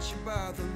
You by the